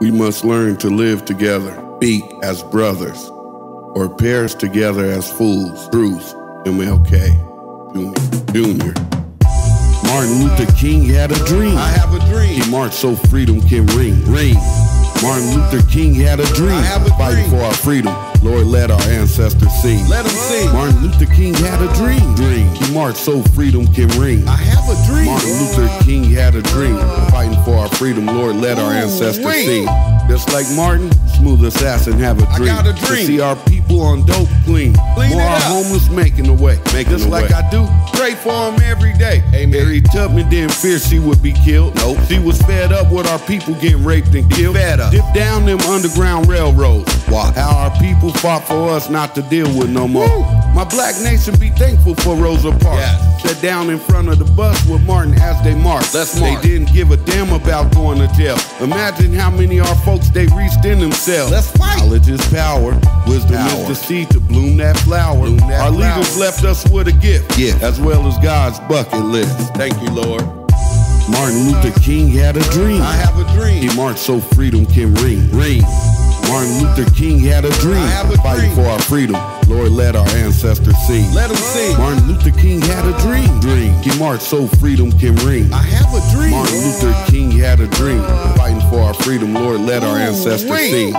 We must learn to live together, speak as brothers, or perish together as fools. Truth, MLK Jr. Martin Luther King had a dream. I have a dream. He marched so freedom can ring. Ring. Martin Luther King had a dream. I have a Fighting dream. for our freedom. Lord, let our ancestors sing. Let 'em sing. Martin Luther King had a dream. Dream. He marched so freedom can ring. I have a dream. Martin Luther King had a dream. Fighting for freedom, Lord, let our ancestors Ooh-wee. sing. Just like Martin, smooth assassin have a I dream. got a To see our people on dope clean. Clean More it our up. homeless making the way. Making Just like way. I do, pray for him every day. Amen. Harry Tubman didn't fear she would be killed. Nope. She was fed up with our people getting raped and killed. fed up. Dip down them underground railroads. Why? How our people fought for us not to deal with no more. Woo. My black nation be thankful for Rosa Parks. Yes. Sat down in front of the bus with Martin as they marched. They didn't give a damn about going to jail. Imagine how many our folks they reached in themselves. Let's fight. Knowledge is power. Wisdom Power. is the seed to bloom that flower. Bloom that our flower. leaders left us with a gift. Gift. As well as God's bucket list. Thank you, Lord. Martin Luther King had a dream. I have a dream. He marched so freedom can ring. Ring. Martin Luther King had a dream. A Fighting for our freedom. Lord, let our ancestors sing. Let 'em sing. Martin Luther King had a dream. Dream. He marched so freedom can ring. I have a dream. Martin Luther King had a dream. Fighting for our freedom. Lord, let our ancestors sing.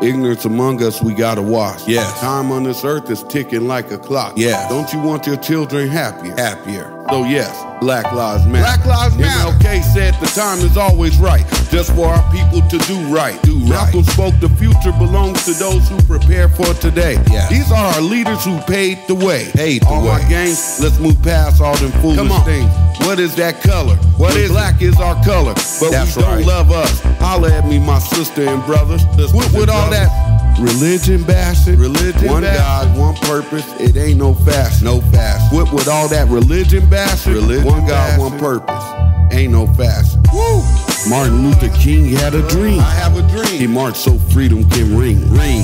Ignorance among us, we gotta watch. Yes. Time on this earth is ticking like a clock. Yes. Don't you want your children happier? Happier. So yes, Black Lives Matter. Black Lives Matter. MLK said the time is always right, just for our people to do right. Do right. Malcolm spoke the future belongs to those who prepare for today. Yes. These are our leaders who paved the way. Paved the all way. our gangs, let's move past all them foolish things. What is that color? What is black is our color, but That's we don't right. love us. Holla at me, my sister and brothers. Sisters With, all brothers. that religion bashing, Religion one bashing. God, one purpose. It ain't no fast, No fast. With, with all that religion bashing, Religion one God, bashing. one purpose. Ain't no fast. Woo. Martin Luther King had a dream. I have a He marched so freedom can ring. Ring.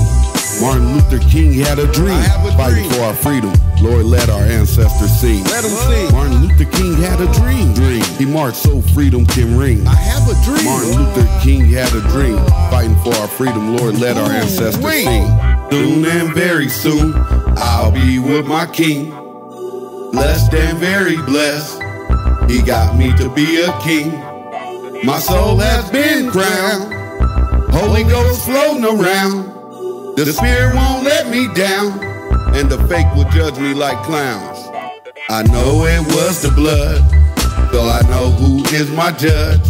Martin Luther King had a dream. I have a Fighting dream. for our freedom. Lord, let our ancestors sing. Let 'em sing. Martin Luther King had a dream. Dream. He marched so freedom can ring. I have a dream. Martin Luther King had a dream. Fighting for our freedom. Lord, let our ancestors Ooh-wee. sing. Soon and very soon, I'll be with my king. Blessed and very blessed. He got me to be a king. My soul has been crowned. Holy Ghost floating around. The Spirit won't let me down. And the fake will judge me like clowns. I know it was the blood. So I know who is my judge.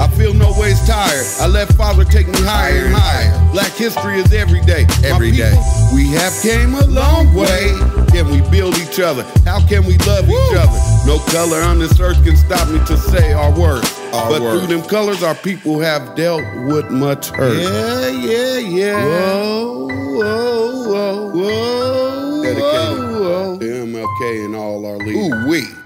I feel no ways tired. I let Father take me higher and higher. History is every day. Every My day. We have came a long way. Can we build each other? How can we love each other? No color on this earth can stop me to say our words. Our but words. through them colors, our people have dealt with much hurt. Yeah, yeah, yeah. Whoa, whoa, whoa, whoa. Dedicated. whoa, whoa. To MLK and all our leaders. Ooh, wee.